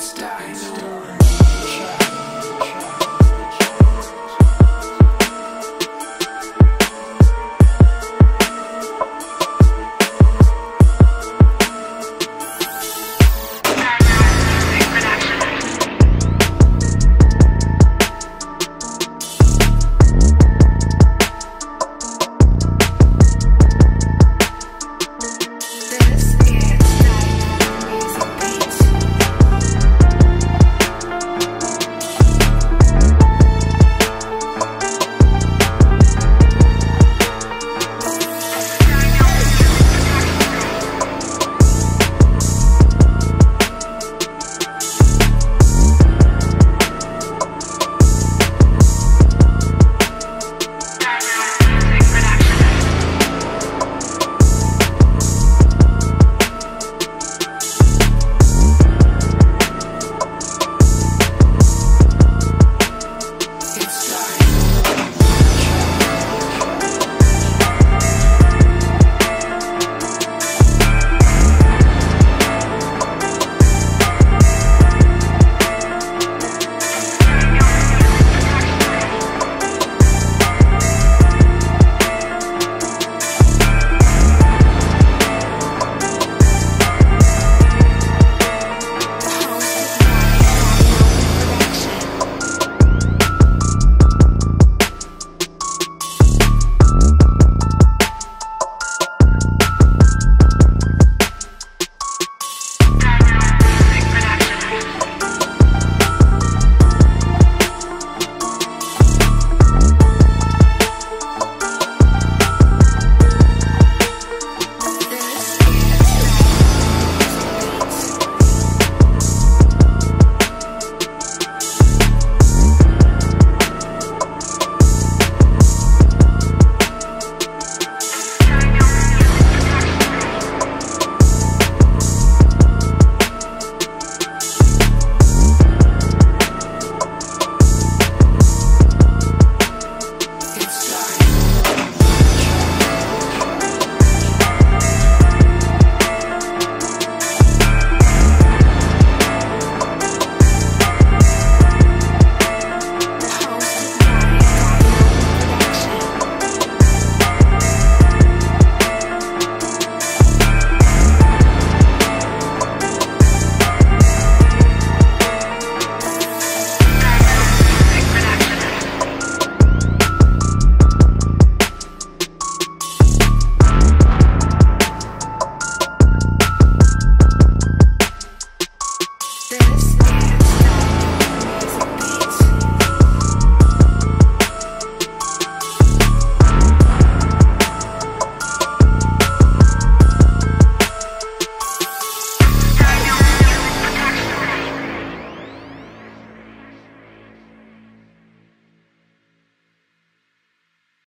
Einstein. Einstein.